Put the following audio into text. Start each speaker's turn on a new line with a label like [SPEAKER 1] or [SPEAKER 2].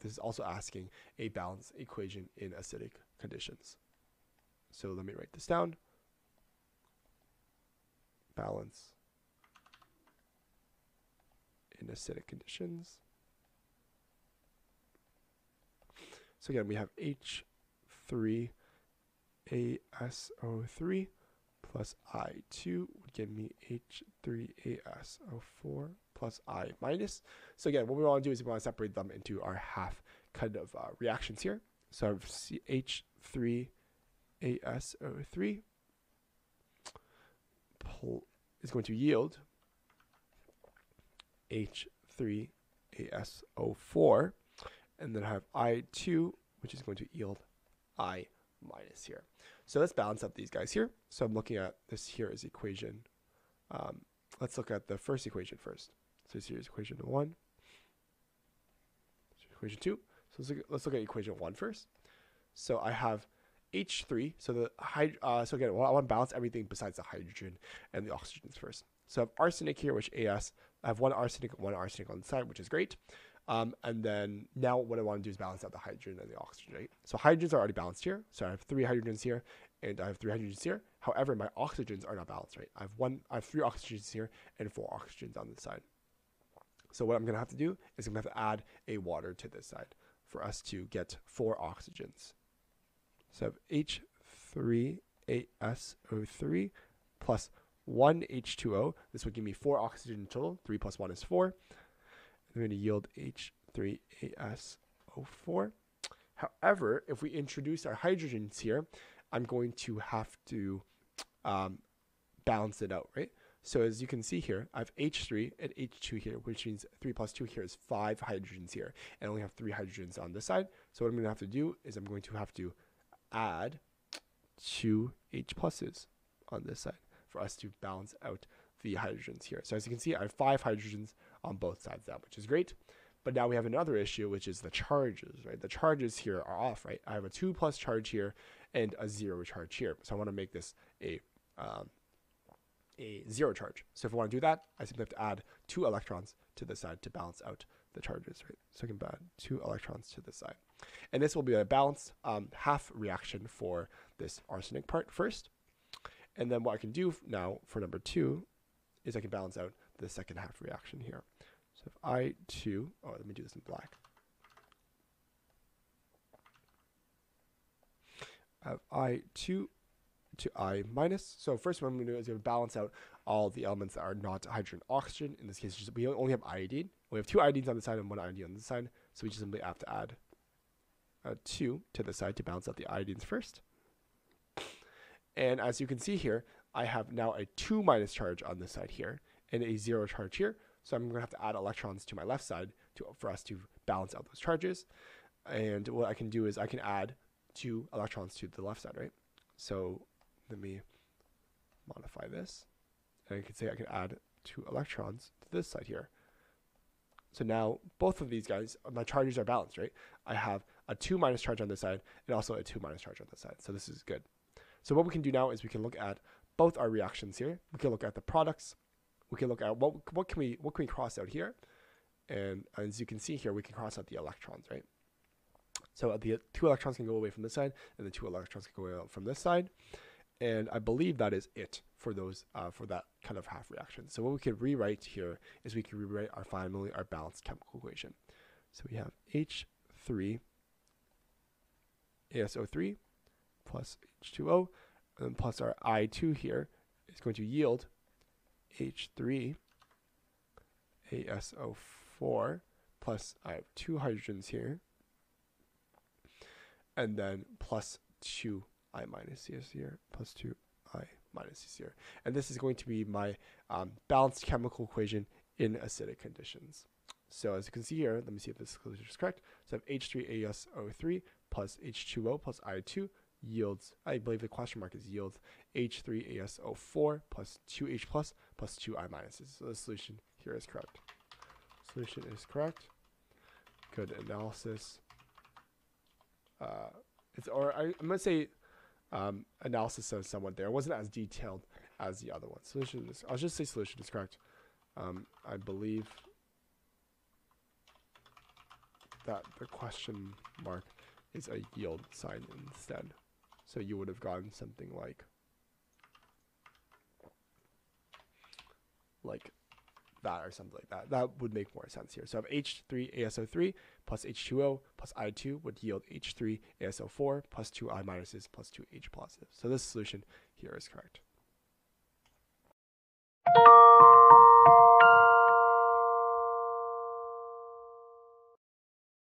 [SPEAKER 1] this is also asking a balance equation in acidic conditions. So let me write this down. Balance in acidic conditions. So again, we have H3ASO3 plus I2 would give me H3ASO4 plus I minus. So again, what we want to do is we want to separate them into our half kind of uh, reactions here. So I have H3ASO3 is going to yield H3ASO4 and then I have I2 which is going to yield I minus here. So let's balance up these guys here. So I'm looking at this here as equation. Um, let's look at the first equation first. So this here's equation one. Equation two. So let's look, at, let's look at equation one first. So I have H3. So the uh, so again, well, I want to balance everything besides the hydrogen and the oxygens first. So I have arsenic here, which AS. I have one arsenic, one arsenic on the side, which is great. Um, and then now what I want to do is balance out the hydrogen and the oxygen, right? So hydrogens are already balanced here. So I have three hydrogens here and I have three hydrogens here. However, my oxygens are not balanced, right? I have one, I have three oxygens here and four oxygens on this side. So what I'm going to have to do is I'm going to have to add a water to this side for us to get four oxygens. So I have H3ASO3 plus 1 H2O. This would give me four oxygen total. 3 plus 1 is 4 I'm going to yield H3ASO4. However, if we introduce our hydrogens here, I'm going to have to um, balance it out, right? So as you can see here, I have H3 and H2 here, which means 3 plus 2 here is 5 hydrogens here, and I only have 3 hydrogens on this side. So what I'm going to have to do is I'm going to have to add 2 H pluses on this side for us to balance out the hydrogens here. So as you can see, I have 5 hydrogens on both sides now, which is great. But now we have another issue, which is the charges, right? The charges here are off, right? I have a 2 plus charge here and a 0 charge here. So I want to make this a um, a zero charge. So if I want to do that, I simply have to add two electrons to the side to balance out the charges, right? So I can add two electrons to the side. And this will be a balanced um, half reaction for this arsenic part first. And then what I can do now for number two is I can balance out the second half reaction here. So if I2, oh, let me do this in black. I have I2 to I minus. So first what I'm going to do is going to balance out all the elements that are not hydrogen oxygen. In this case, just, we only have iodine. We have two iodines on the side and one iodine on the side. So we just simply have to add a 2 to the side to balance out the iodines first. And as you can see here, I have now a 2 minus charge on this side here and a 0 charge here. So I'm going to have to add electrons to my left side to, for us to balance out those charges. And what I can do is I can add two electrons to the left side, right? So let me modify this. And I can say I can add two electrons to this side here. So now both of these guys, my charges are balanced, right? I have a 2 minus charge on this side and also a 2 minus charge on this side. So this is good. So what we can do now is we can look at both our reactions here. We can look at the products. We can look at what what can we what can we cross out here, and as you can see here, we can cross out the electrons, right? So the two electrons can go away from this side, and the two electrons can go away from this side and I believe that is it for those uh, for that kind of half reaction. So what we could rewrite here is we could rewrite our finally our balanced chemical equation. So we have H3 ASO3 plus H2O and plus our I2 here is going to yield H3 ASO4 plus I have two hydrogens here and then plus two i minus c is here plus 2 i minus c here. And this is going to be my um, balanced chemical equation in acidic conditions. So as you can see here, let me see if this is correct. So I have H3ASO3 plus H2O plus I2 yields, I believe the question mark is yields H3ASO4 plus 2H plus plus 2I minuses. So the solution here is correct. Solution is correct. Good analysis. Uh, it's or I, I'm gonna say um, analysis of someone there. It wasn't as detailed as the other one. Solution is, I'll just say solution is correct. Um, I believe that the question mark is a yield sign instead. So you would have gotten something like like that or something like that. That would make more sense here. So I have H3 ASO3 plus H2O plus I2 would yield H3 ASO4 plus 2 I minuses plus 2 H positives. So this solution here is correct.